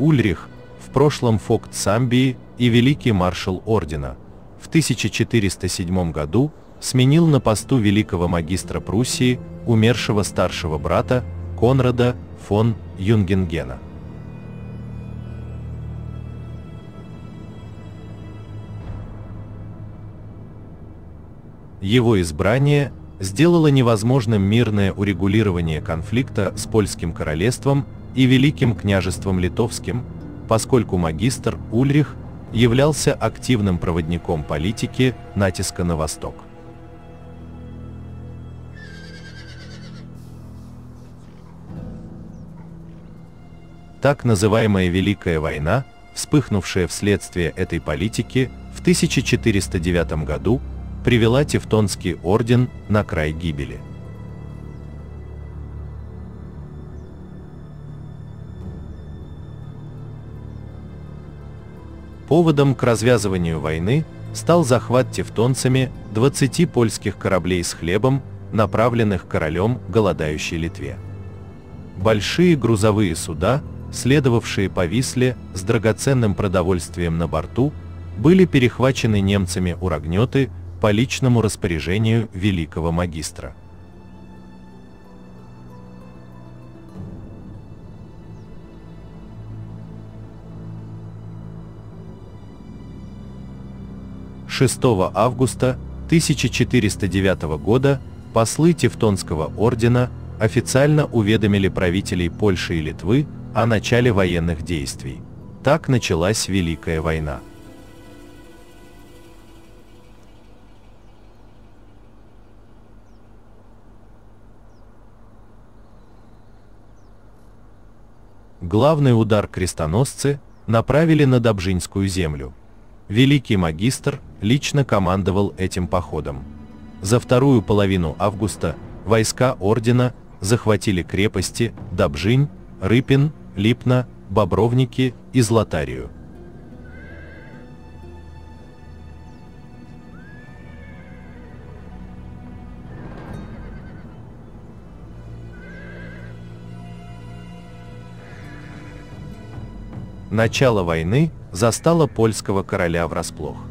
Ульрих, в прошлом фокт Самбии и великий маршал ордена, в 1407 году сменил на посту великого магистра Пруссии, умершего старшего брата Конрада фон Юнгенгена. Его избрание сделало невозможным мирное урегулирование конфликта с польским королевством и Великим княжеством Литовским, поскольку магистр Ульрих являлся активным проводником политики натиска на восток. Так называемая Великая война, вспыхнувшая вследствие этой политики в 1409 году, привела Тевтонский орден на край гибели. Поводом к развязыванию войны стал захват тевтонцами 20 польских кораблей с хлебом, направленных королем голодающей Литве. Большие грузовые суда, следовавшие по Висле с драгоценным продовольствием на борту, были перехвачены немцами у Рогнеты по личному распоряжению великого магистра. Шестого августа 1409 года послы Тевтонского ордена официально уведомили правителей Польши и Литвы о начале военных действий. Так началась Великая война. Главный удар крестоносцы направили на Добжинскую землю. Великий магистр лично командовал этим походом. За вторую половину августа войска ордена захватили крепости Добжинь, Рыпин, Липна, Бобровники и Златарию. Начало войны застало польского короля врасплох.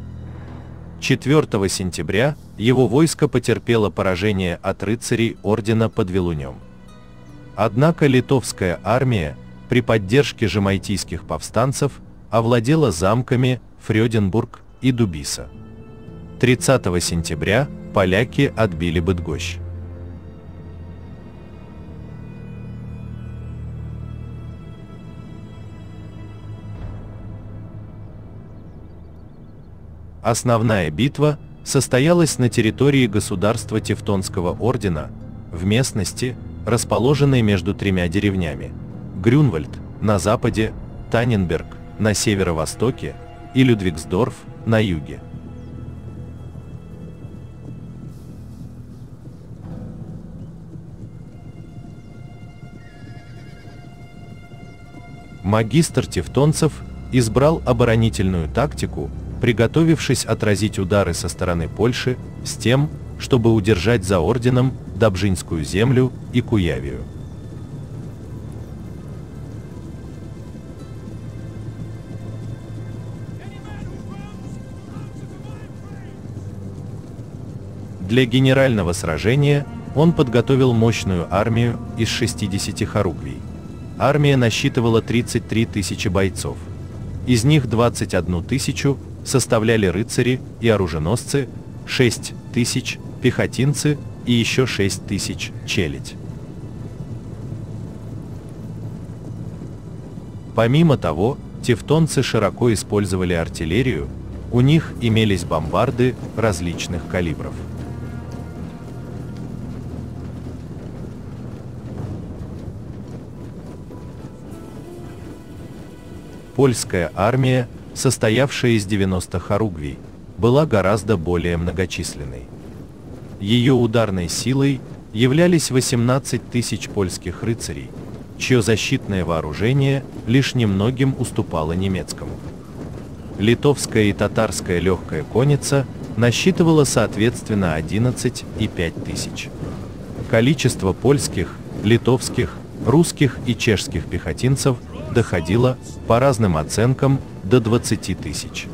4 сентября его войско потерпело поражение от рыцарей ордена под Вилунем. Однако литовская армия при поддержке жемайтийских повстанцев овладела замками Фрёденбург и Дубиса. 30 сентября поляки отбили Быдгощ. Основная битва состоялась на территории государства Тевтонского ордена, в местности, расположенной между тремя деревнями – Грюнвальд на западе, Таненберг на северо-востоке и Людвигсдорф на юге. Магистр тевтонцев избрал оборонительную тактику, приготовившись отразить удары со стороны Польши с тем, чтобы удержать за орденом Добжинскую землю и Куявию. Для генерального сражения он подготовил мощную армию из 60 хоругвий. Армия насчитывала 33 тысячи бойцов. Из них 21 тысячу составляли рыцари и оруженосцы, 6 тысяч пехотинцы и еще 6 тысяч челядь. Помимо того, тевтонцы широко использовали артиллерию, у них имелись бомбарды различных калибров. Польская армия состоявшая из 90 хоругвий, была гораздо более многочисленной. Ее ударной силой являлись 18 тысяч польских рыцарей, чье защитное вооружение лишь немногим уступало немецкому. Литовская и татарская легкая конница насчитывала соответственно 11 и 5 тысяч. Количество польских, литовских, русских и чешских пехотинцев доходило, по разным оценкам, до 20 тысяч.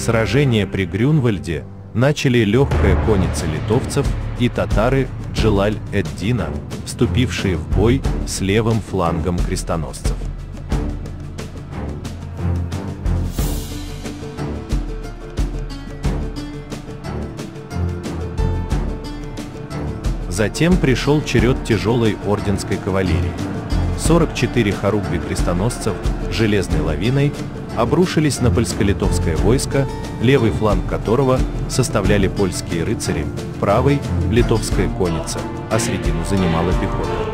Сражение при Грюнвальде начали легкая конница литовцев и татары Джилаль-эд-Дина, вступившие в бой с левым флангом крестоносцев. Затем пришел черед тяжелой орденской кавалерии. 44 хоругви крестоносцев железной лавиной обрушились на польско-литовское войско, левый фланг которого составляли польские рыцари, правый – литовская конница, а средину занимала пехота.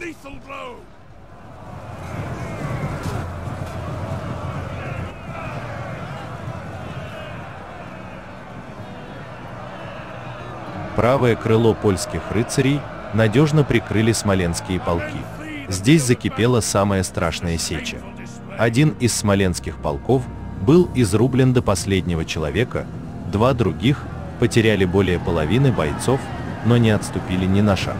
Lethal blow! Правое крыло польских рыцарей надежно прикрыли смоленские полки. Здесь закипела самая страшная сеча. Один из смоленских полков был изрублен до последнего человека, два других потеряли более половины бойцов, но не отступили ни на шаг.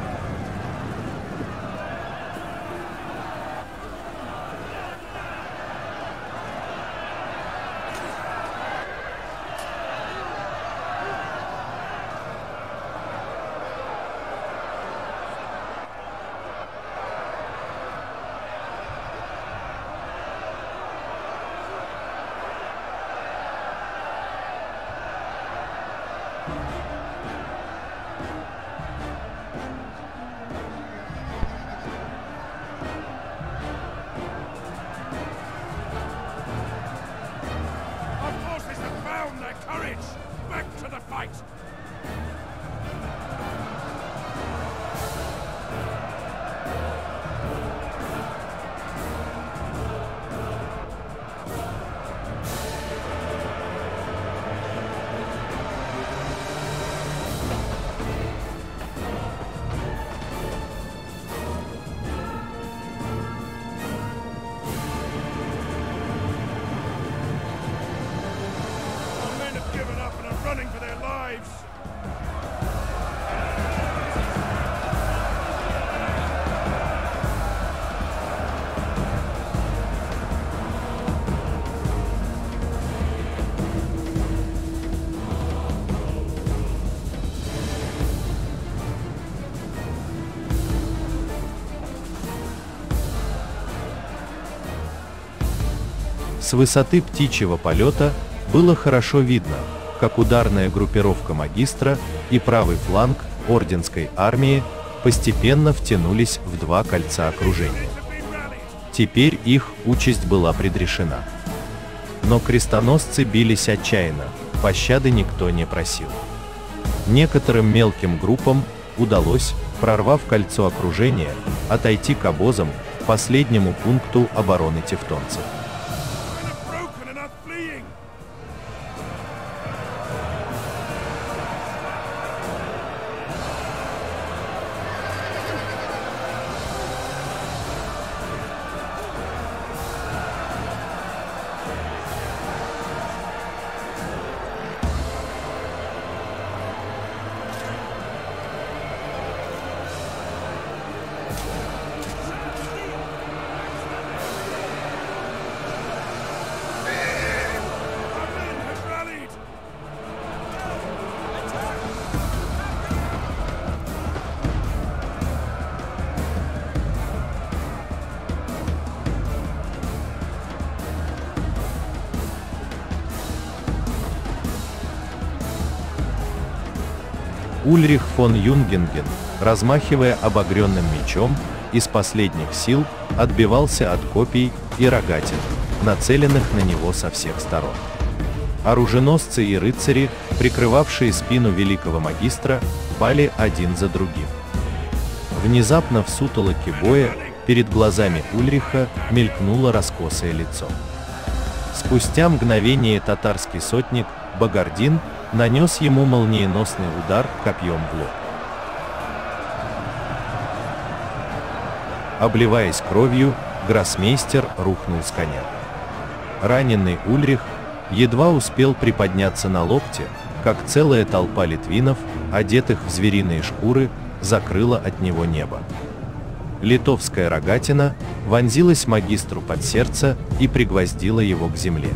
С высоты птичьего полета было хорошо видно, как ударная группировка магистра и правый фланг орденской армии постепенно втянулись в два кольца окружения. Теперь их участь была предрешена. Но крестоносцы бились отчаянно, пощады никто не просил. Некоторым мелким группам удалось, прорвав кольцо окружения, отойти к обозам, последнему пункту обороны тевтонцев. Ульрих фон Юнгенген, размахивая обогренным мечом, из последних сил отбивался от копий и рогатин, нацеленных на него со всех сторон. Оруженосцы и рыцари, прикрывавшие спину великого магистра, пали один за другим. Внезапно в сутолоке боя перед глазами Ульриха мелькнуло раскосое лицо. Спустя мгновение татарский сотник Багардин нанес ему молниеносный удар копьем в лоб. Обливаясь кровью, гроссмейстер рухнул с коня. Раненый Ульрих едва успел приподняться на локте, как целая толпа литвинов, одетых в звериные шкуры, закрыла от него небо. Литовская рогатина вонзилась магистру под сердце и пригвоздила его к земле.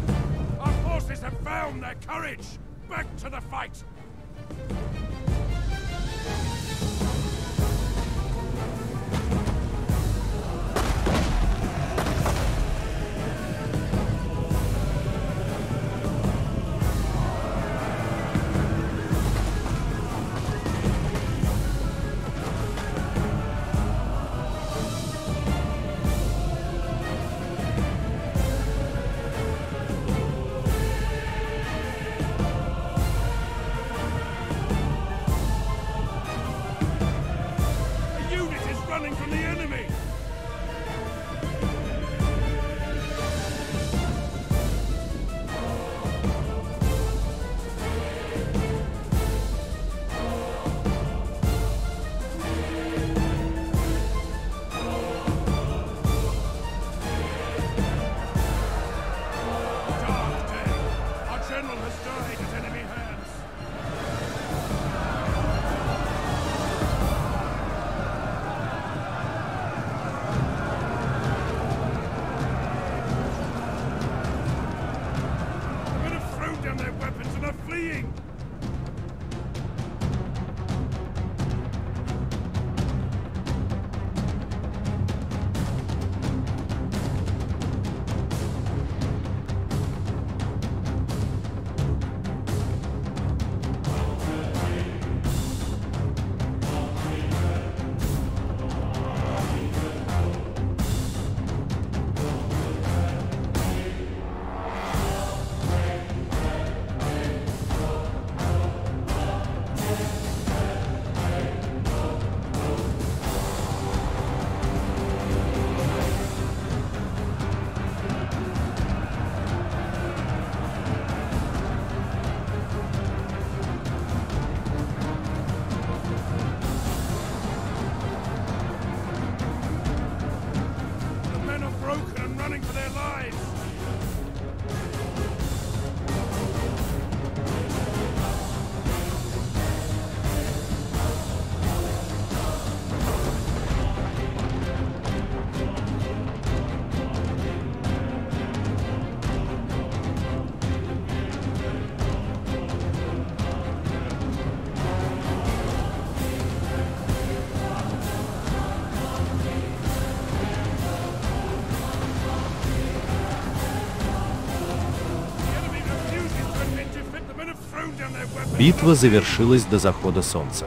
Битва завершилась до захода солнца.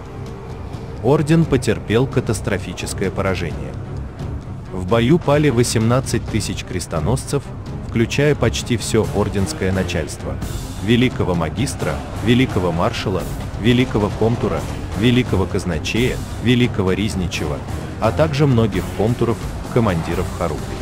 Орден потерпел катастрофическое поражение. В бою пали 18 тысяч крестоносцев, включая почти все орденское начальство, великого магистра, великого маршала, великого комтура, великого казначея, великого Ризничева, а также многих комтуров, командиров Харубий.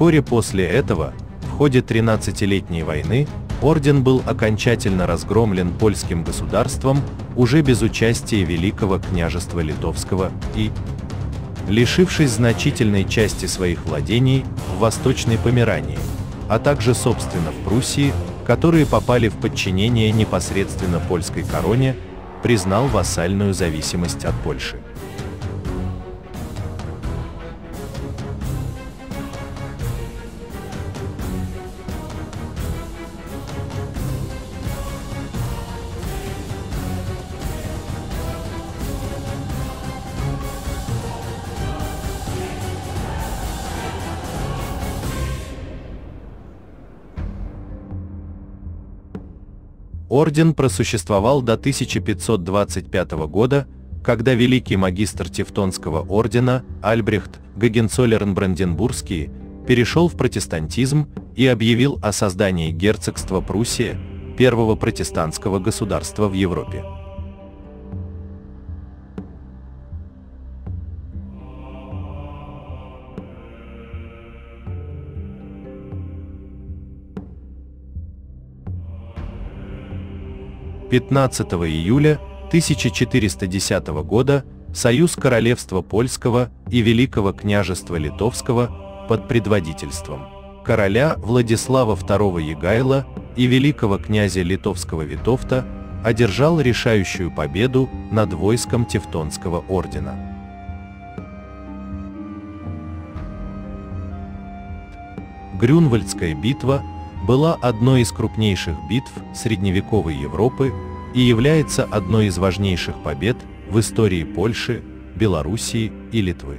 Вскоре после этого, в ходе 13-летней войны, орден был окончательно разгромлен польским государством уже без участия Великого княжества Литовского и, лишившись значительной части своих владений в Восточной Померании, а также собственно в Пруссии, которые попали в подчинение непосредственно польской короне, признал вассальную зависимость от Польши. Орден просуществовал до 1525 года, когда великий магистр Тевтонского ордена Альбрехт Гагенцоллерн-Бранденбургский перешел в протестантизм и объявил о создании герцогства Пруссия, первого протестантского государства в Европе. – 15 июля 1410 года Союз Королевства Польского и Великого княжества Литовского под предводительством короля Владислава II Егайла и великого князя Литовского Витовта одержал решающую победу над войском Тевтонского ордена. Грюнвальдская битва была одной из крупнейших битв средневековой Европы и является одной из важнейших побед в истории Польши, Белоруссии и Литвы.